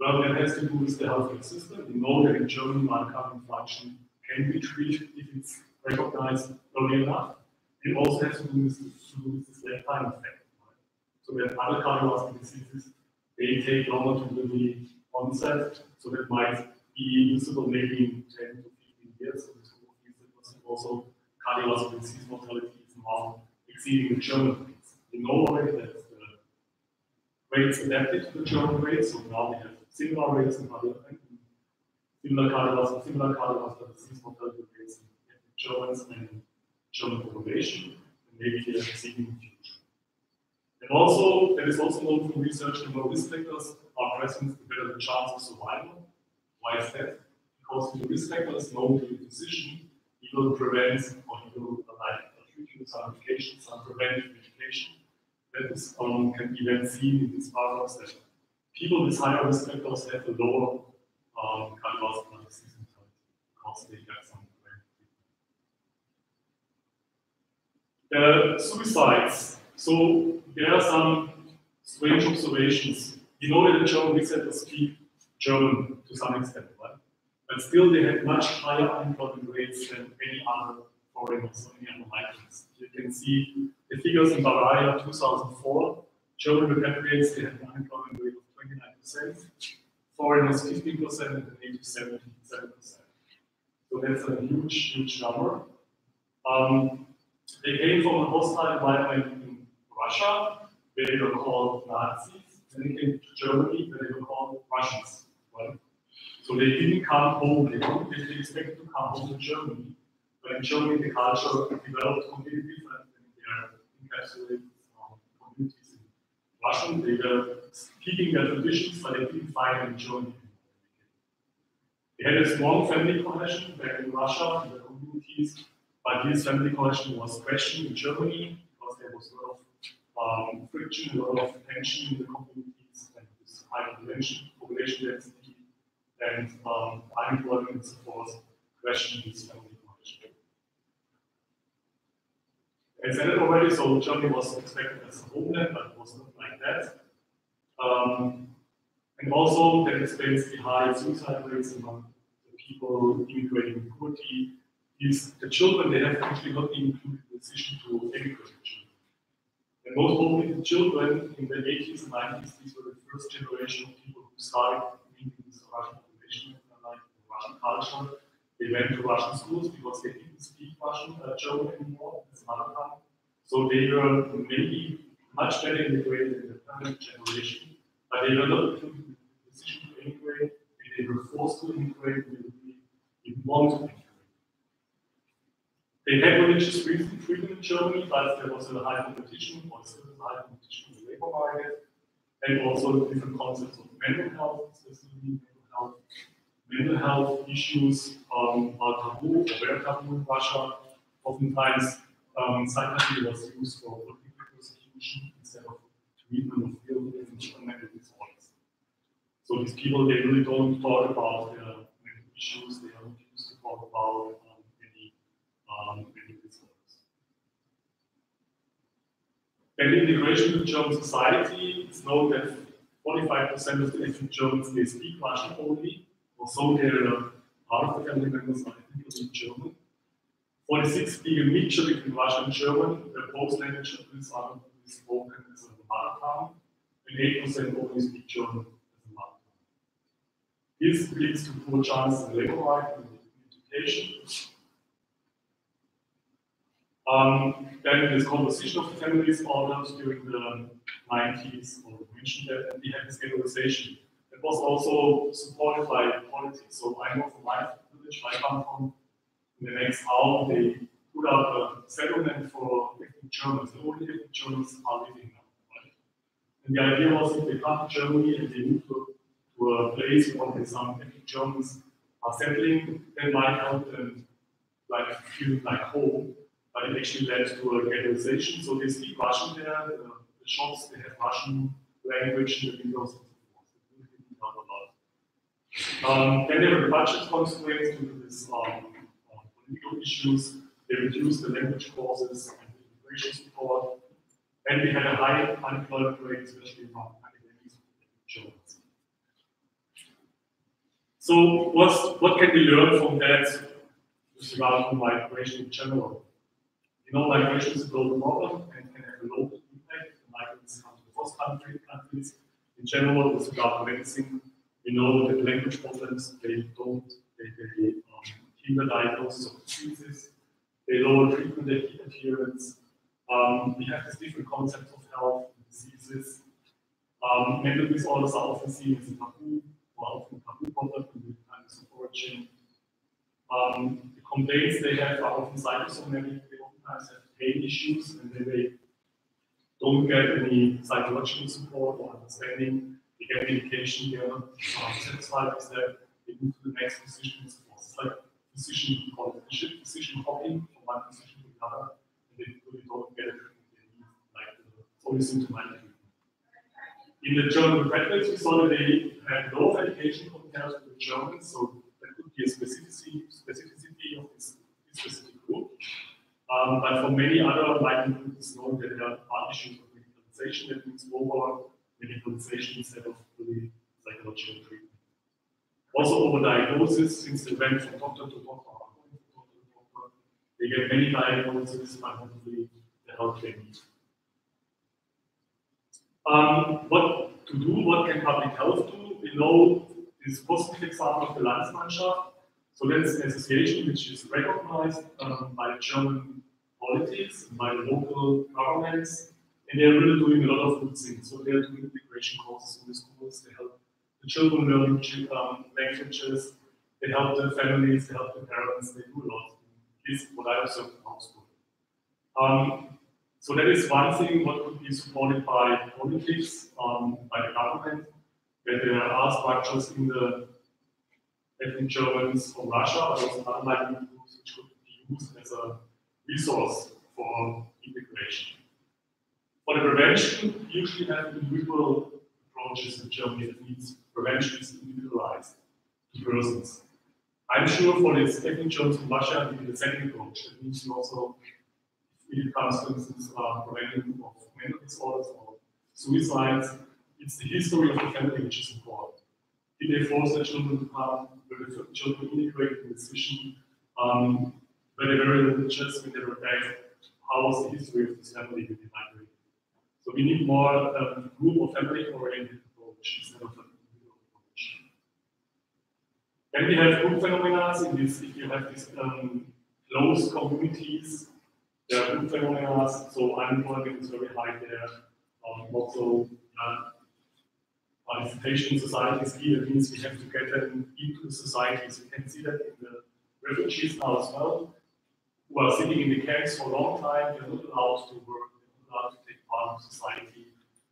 Well, that has to do with the healthcare system. We know that in Germany, myocardial infarction can be treated if it's recognized early enough. It also has to do to with this time effect. Right? So that other cardiovascular diseases, they take longer to really onset, so that might be visible maybe in 10 to 15 years. So this was also cardiovascular disease mortality is now exceeding the German rates. Know already that the rates adapted to the German rates, so now we have similar rates in cardio- similar cardiovascular, similar cardiovascular disease mortality rates in Germans and German population, and maybe they are in the future. And also, there is also known from research the more risk factors are present, the better the chance of survival. Why is that? Because the risk factors known to the physician, he will prevent or he will like some medication, some preventive medication. That is, um, can be then seen in these paragraphs that people with higher risk factors have a lower um, cardiovascular disease mortality because they get some preventive treatment. Uh, suicides. So there are some strange observations. You know that the German researchers speak German to some extent, right? But still they have much higher unemployment rates than any other foreigners or any other migrants. You can see the figures in Bavaria 2004. German repatriates, they had an unemployment rate of 29%, foreigners 15%, and the native 77%. So that's a huge, huge number. Um, they came from a hostile environment in Russia, where they were called Nazis, and they came to Germany, where they were called Russians. Right? So they didn't come home, they, don't, they expected to come home to Germany, but in Germany the culture developed completely different than their encapsulated um, communities in Russian. They were keeping their traditions, but they didn't find them in Germany. They had a strong family connection back in Russia, in the communities, but this family connection was questioned in Germany because there was a lot of um, friction, a lot of tension in the communities, and this high population, population density and um, unemployment forth, questioned this family connection. I said already, so Germany was expected as a homeland, but it was not like that. Um, and also, that explains the high suicide rates among the people immigrating in poverty. Is the children, they have actually not been included in the decision to emigrate. And most probably the children in the 80s and 90s, these were the first generation of people who started reading this Russian population, like the Russian culture. They went to Russian schools because they didn't speak Russian, uh, German anymore as mother tongue. So they were maybe much better integrated in the current generation, but they were not included in the decision to integrate. They were forced to integrate, they didn't want to integrate. They had religious freedom in Germany, but there was a high competition, or still a high competition in the labor market, and also different concepts of mental health, especially mental health. Mental health issues um, are taboo, or taboo in Russia. Oftentimes, um, psychiatry was used for political persecution instead of treatment of and mental disorders. So these people, they really don't talk about their mental issues, they not used to talk about um. And integration into German society, it's known that 45% of the ethnic Germans, they speak Russian only, also their part of the family members are ethnically German. 46 being a mixture between Russian and German, the both languages are spoken as a mother tongue, and 8% only speak German as a mother tongue. This leads to poor chances in labor market and education. Um, then this composition of the families ordered during the 90s, or mentioned that, and we had this ghettoization. It was also supported by politics. So I know from my village I come from, in the next town, they put up a settlement for ethnic Germans. The only ethnic Germans are living now. Right? And the idea was if they come to Germany and they move to, to a place where some ethnic Germans are settling, then might help them like feel like home. But it actually led to a ghettoization. So they speak Russian there, the, shops they have Russian language in the windows um, then there were budget constraints due to this um, political issues. They reduced the language courses and the immigration support. And we had a high unemployment rate, especially among academics and So what's, what can we learn from that with regard to migration in general? You know, migration is a global problem and can have a local impact. Migrants come to host country, countries. In general, with regard to medicine, we know that language problems, they don't, they, they um, hinder diagnosis of diseases, they lower treatment adherence. Um, we have these different concepts of health and diseases. Um, mental disorders are often seen as a taboo, or often taboo problem in the times of origin. Um, the complaints they have are often psychosomatic, they have pain issues, and then they don't get any psychological support or understanding they get medication, they're not um, satisfied with that, they move to the next physician. It's like physician called position hopping from one position to another, and they really don't get they need, like the only symptomatic treatment. In the German graduates, we saw that they had low education compared to the Germans, so that could be a specificity, specificity of this specific group. Um, but for many other migrant it's known that there are issues of medicalization that means over medicalization instead of really psychological treatment. Also overdiagnosis, since they went from doctor to doctor, they get many diagnoses, but hopefully the help they need. Um, what to do, what can public health do? We know this positive example of the Landsmannschaft. So that's an association which is recognized um, by German politics, by the local governments, and they're really doing a lot of good things. So they're doing integration courses in the schools. They help the children learn um, languages. They help the families. They help the parents. They do a lot. This what I observed in Augsburg. Um, so that is one thing what could be supported by politics, um, by the government, that there are structures in the ethnic Germans from Russia, but also other migrant groups which could be used as a resource for integration. For the prevention, we usually have individual approaches in Germany. That means prevention is individualized to persons. I'm sure for this ethnic Germans from Russia, we need a second approach. That means you also, if it comes, for instance, uh, preventing of mental disorders or suicides, it's the history of the family which is important. Did they force their children to? Were the children integrated in decision? Um, they very religious when they were back? How was the history of this family they migrated? So we need more um, group or family-oriented approach instead of an individual approach. Then we have group phenomena in this, if you have these um, close communities, there are group phenomena, so unemployment is very high there. Um, also, uh, participation in key. That means we have to get them into society. So you can see that in the refugees now as well, who are sitting in the camps for a long time, they're not allowed to work, they're not allowed to take part of society,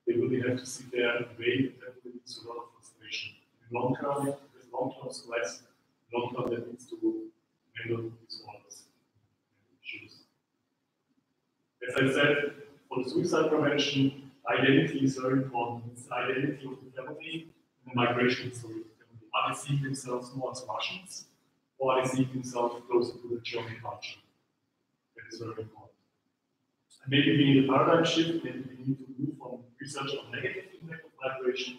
they really have to sit there and wait, and that leads to a lot of frustration. In long term, with long term stress, long term that leads to mental disorders issues. As I said, for the suicide prevention, identity is very important. It's the identity of the family and the migration story of the family. Are they seeing themselves more as Russians, or are they seeing themselves closer to the German culture? That is very important maybe we need a paradigm shift, maybe we need to move from research on negative impact of migration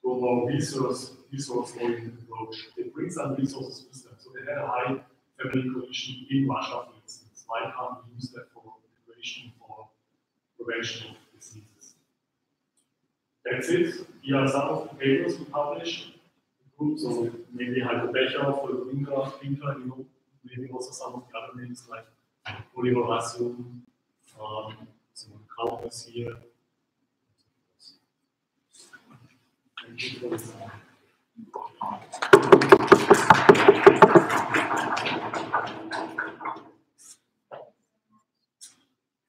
to a more resource resource oriented approach. They bring some resources with them. So they had a high family cohesion in Russia, for instance. Why can't we use that for integration, for prevention? That's it. Here are some papers we published. So maybe Heiko Becher for the Winter, Winter, you know, maybe also some of the other names like Oliver Rassum, um, some Kaufmanns here. Thank you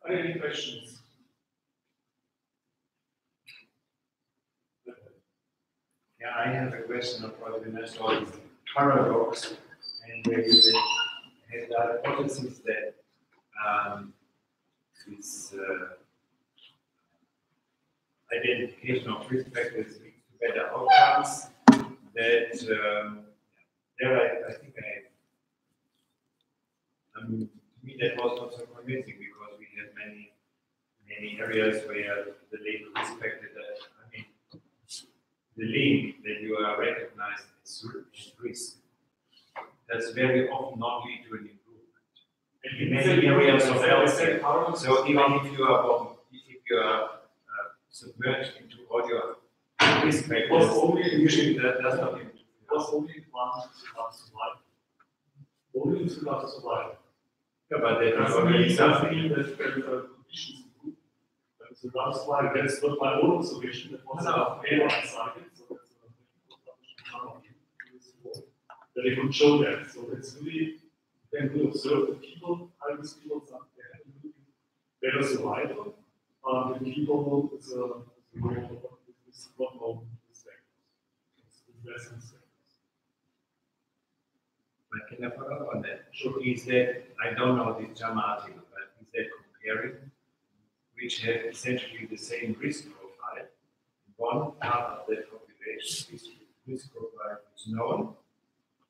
any questions?
I have a question of what you mentioned paradox, and where you the hypothesis that um, this uh, identification of risk factors leads to better outcomes. That um, there, I, I think I, I mean, to me that was not so convincing because we had many, many areas where the link risk that the link that you are recognized as risk. That's very often not lead to an improvement.
And
In many areas of health. So even if you are, if you are uh, submerged into all your risk factors,
only
usually that does not.
It was only one to survive. Only to survive.
Yeah, but that
Doesn't
is
mean,
already
doesn't
something.
mean that there are conditions improve. But it's about survive. That's not my own observation. That was
No.
a paper I cited. So that's a that they could show that. So it's really then to observe the people, high risk people, some they have a little better survival. Um, the people is a is a more is not more respect. It's less respect.
But can I follow up on that? Sure. Is that, I don't know this JAMA article, but is that comparing which have essentially the same risk profile? One part of that population is risk profile is known,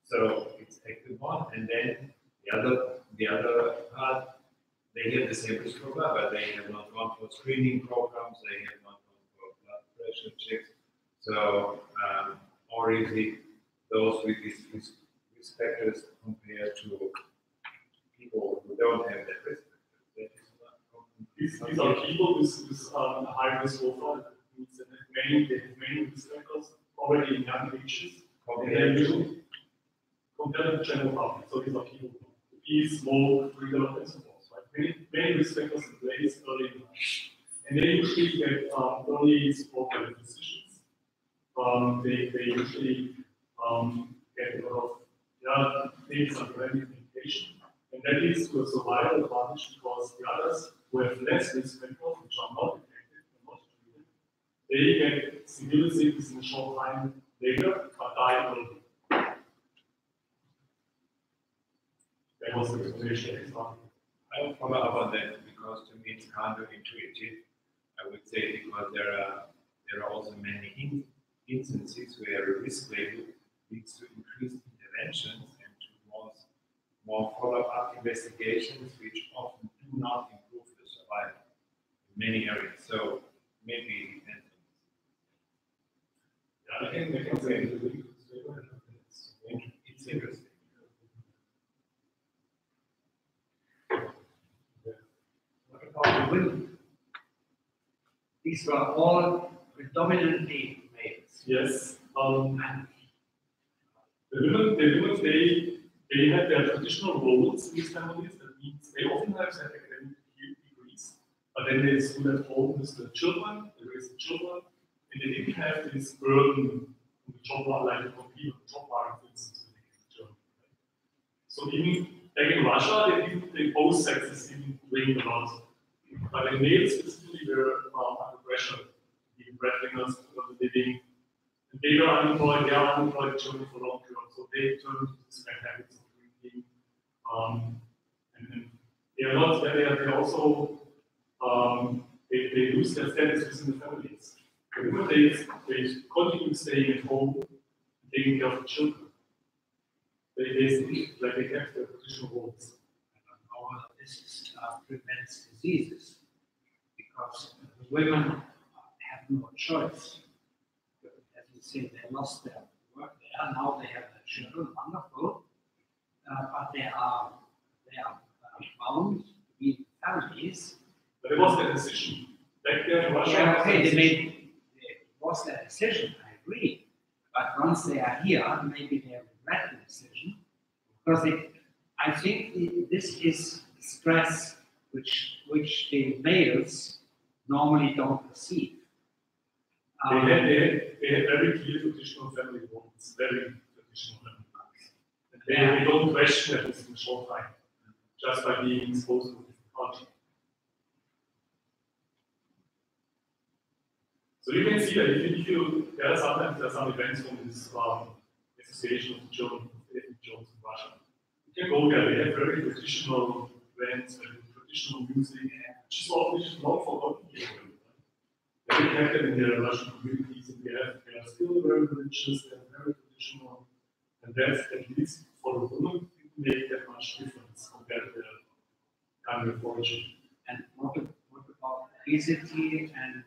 so it's active one, and then the other, the other part, they have the same risk profile, but they have not gone for screening programs, they have not gone for blood pressure checks. So, um, or is it those with these risk, factors compared to people who don't have that risk? factor? That is not common.
These, these are people with, with um, high risk profile. That means many, they have many risk factors already in young ages. And they're
Compared to,
usually compared to the general public. So these are people who eat, smoke, drink a lot, and so forth. Right? Many, many risk factors in place early in life. And they usually get um, early support by the physicians. Um, they, they usually um, get a lot of yeah, things preventive medication. And that leads to a survival advantage because the others who have less risk factors, which are not detected and not treated, they get severe sickness in a short time later, but die early. That was the explanation. example.
I will follow up on that because to me it's counterintuitive. I would say because there are, there are also many in- instances where a risk label leads to increased interventions more follow-up investigations, which often do not improve the survival in many areas. So maybe it depends
Yeah, I can, I can say. It's-
on it. It's interesting.
What about the women? These were all predominantly males.
Yes, um, the women, the women, they, they have their traditional roles in these families. That means they often have academic degrees, but then they school at home with the children, they raise the children, and they didn't have this burden on the job market, like compete on the job market, for instance, to So even back in Russia, they didn't, they both sexes didn't bring a lot. But the males specifically were um, under pressure, being breadwinners for the living, and they were unemployed, they are unemployed children for long term, so they turned to bad habits. Um, and, they are not, they are, they also, um, they, they lose their status within the families. The women, they, they continue staying at home, taking care of the children. They, they, like they have their traditional roles.
How this is, uh, prevents diseases because the women have no choice. As you say, they lost their work there, now they have their children, wonderful. Uh, but they are, they are uh, bound to be families.
But it was their decision. Back there Russia,
Yeah, okay, they made, they was their decision, I agree. But once they are here, maybe they regret the decision. Because they, I think the- this is stress which, which the males normally don't perceive.
They
Um,
they had, they had very clear traditional family homes, very traditional family they, they don't question that it's in short time, just by being exposed to culture. So you can see that if you, there are sometimes there are some events from this um, association of German ethnic Germans in Russia. You can go there, they have very traditional events, very traditional music, which is all which forgotten here. They have them in their Russian communities, and they have they are still very religious, they are very traditional, and that's at least for didn't make that much difference compared to the country of origin.
And what, what about obesity and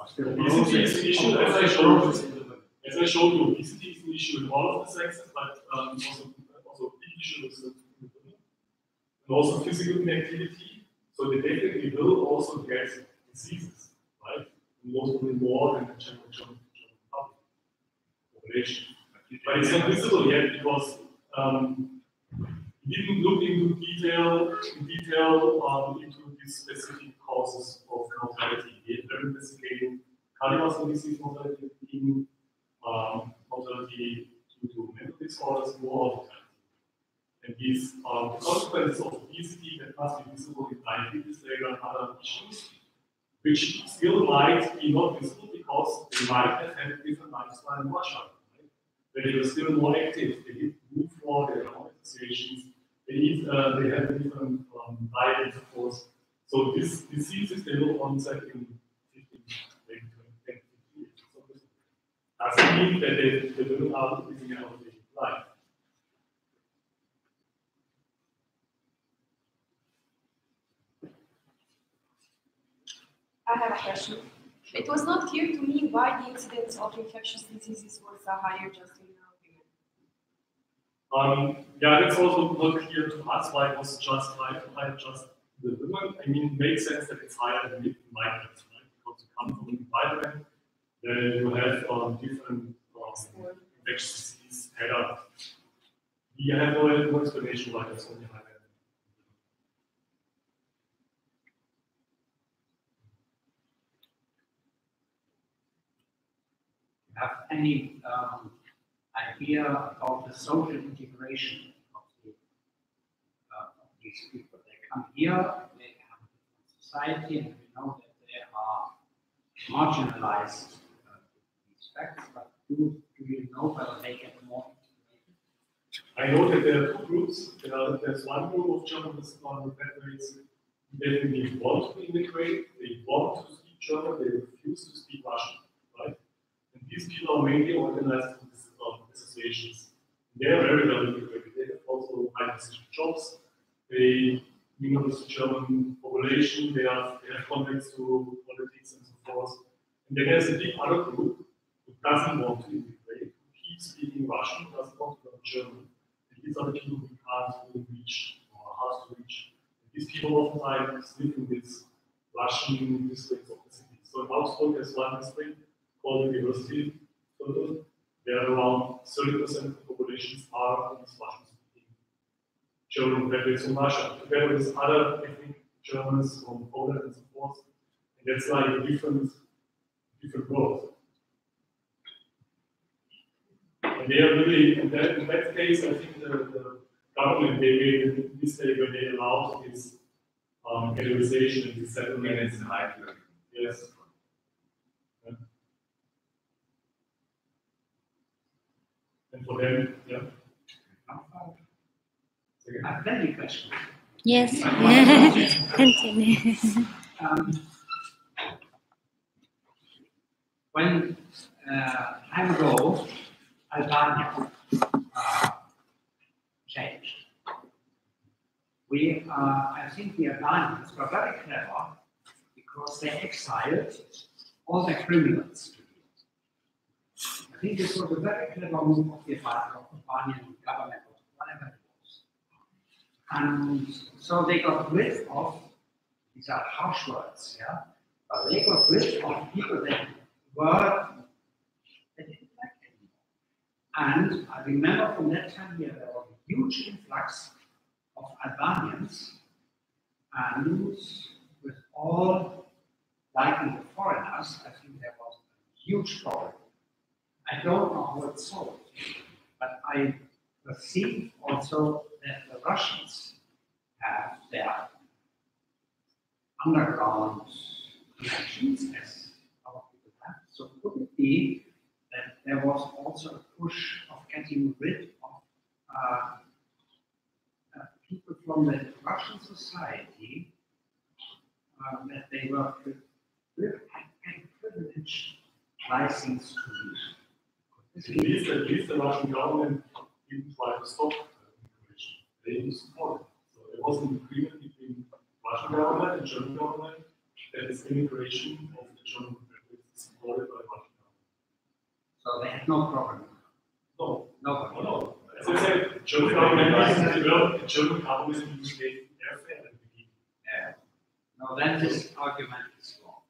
um,
Obesity is an issue, as I showed, as I showed you, obesity is an issue in all of the sexes, but um, also, also a big issue is in the women. And also physical inactivity, so they definitely will also get diseases, right? Most women more than the general public population. But it's not visible yet because um, we didn't look into detail, in detail um, into these specific causes of mortality. We are investigating cardiovascular disease mortality, in, um, mortality due to mental disorders, more of that. And these um, the consequences of obesity that must be visible in diabetes later and other issues, which still might be not visible because they might have had different lifestyle in Russia. Where they were still more active, they did move they had more associations, they eat, uh, they have different um, diet, of course. So these diseases they will onset in 15, maybe 20, 10, 15 years. So this doesn't mean that they, they will out living a healthy life.
I have a question. It was not clear to me why the incidence of infectious diseases was higher just in.
Um, yeah, it's also not clear to us why it was just high, high just the women. I mean, it makes sense that it's higher than migrants, right? Because you come from an environment, then you have um, different um, infectious disease head up. We have no, explanation why that's only higher.
Have any um, idea about the social integration of, the, uh, of these people? They come here, they have a different society, and we know that they are marginalized uh, these facts, but do, do you know whether they get more integrated?
I know that there are two groups. There are, there's one group of Germans on the who definitely want to integrate, they want to speak German, they refuse to speak Russian, these people are mainly organized in these um, associations. They are very well integrated. They have also high position jobs. They mingle with the German population. They have, they have contacts to politics and so forth. And then there's a big other group who doesn't want to integrate, who keeps speaking Russian, doesn't want to learn German. And these are the people who can't really reach or hard to reach. And these people oftentimes live in these Russian districts of the city. So in Augsburg, there's one district called University Viertel. There are around 30% of the populations are in this Russian speaking German graduates from Russia, together with other ethnic Germans from Poland and so forth. And that's like a different, different world. And they are really, in that, in that case, I think the, the government, they made a mistake when they allowed this um, categorization and this settlement.
Minutes in high level.
Yes. And for them, yeah. Second.
I have plenty.
Yes. Continue.
Um, when uh, time ago, Albania uh, changed. We, uh, I think the Albanians were very clever because they exiled all the criminals. I think this was a very clever move of the Albanian government, whatever it was. And so they got rid of these are harsh words, yeah. But they got rid of people that word they didn't like anymore. And I remember from that time here, there was a huge influx of Albanians, and with all liking the foreigners, I think there was a huge problem. I don't know how it's solved, but I perceive also that the Russians have their underground connections as our people have. So could it be that there was also a push of getting rid of uh, uh, people from the Russian society uh, that they were pri- pri- had had privileged license to use? Could this
At least, at least the Russian government didn't try to stop the immigration. They didn't support it. So there was an agreement between Russian government and German government that this immigration of the German Republic is supported by Russian government.
So they had no problem.
No,
No
no,
problem.
no. As I said, German government licensed the German, the German government used state airfare at the beginning.
Yeah. No, then this argument is wrong.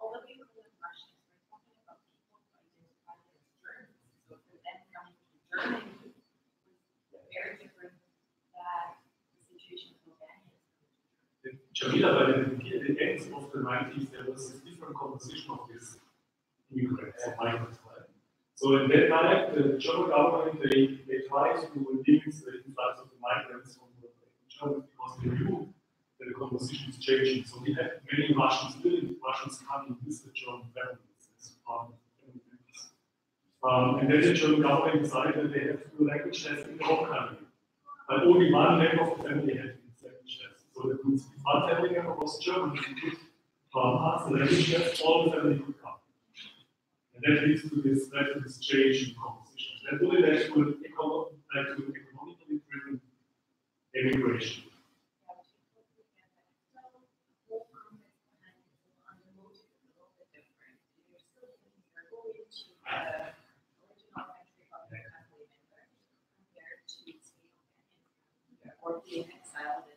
Although we call them Russians, we're talking about people who identify as Germans. So for them coming to Germany was very different than the situation in Albania.
Jamila, by the, the end of the nineties, there was a different composition of this immigrants or migrants, right? So in that time, the German government, they, they tried to limit the influx of the migrants from the Germans because they knew that the composition is changing. So we had many Russians living, Russians coming with the German families as part of. Um, and then the German government decided that they have to language test in the whole country. But only one member of the family had to do language test. So that means if one family member was German, he could um, pass the language test, all the family could come. And that leads to this, led this change in composition. That only led to an econo- led to economically driven immigration.
Or being exiled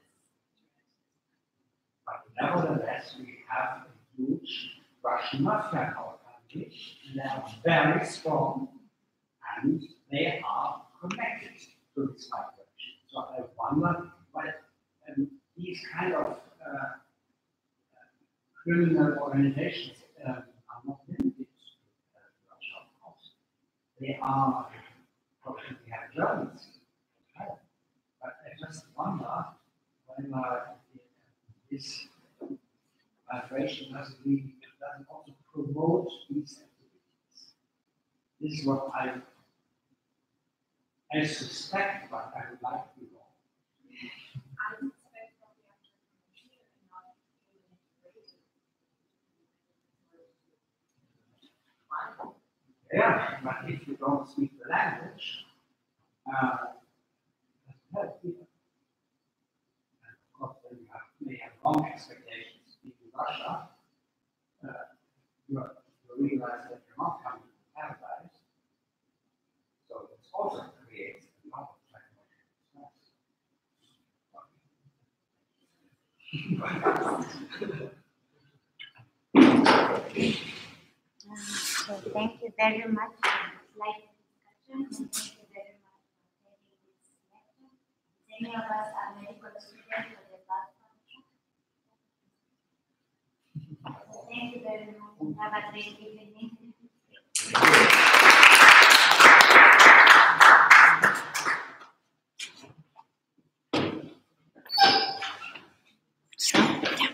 nevertheless, we have a huge Russian mafia in our country, and they are very strong, and they are connected to this migration. So I wonder why um, these kind of uh, uh, criminal organizations um, are not limited to uh, Russia, of course. They are, probably have Germans, uh, but I just wonder whether this migration doesn't really, doesn't also promote these activities. This is what I, I suspect, but I would like to know.
I suspect probably after promotion and not feeling integrated. One,
Yeah, but if you don't speak the language, uh, doesn't help either. And of course, then you have, may have wrong expectations, Russia, uh, realize that you're not coming to paradise. So it also creates a lot of psychological
So thank you very much lively discussion. Thank you very much for attending this lecture. Many of us are medical students for the last function. So thank you very much and have a great evening.
Stop.